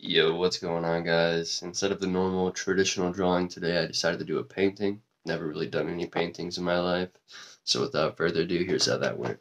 Yo, what's going on, guys? Instead of the normal traditional drawing today, I decided to do a painting. Never really done any paintings in my life. So without further ado, here's how that went.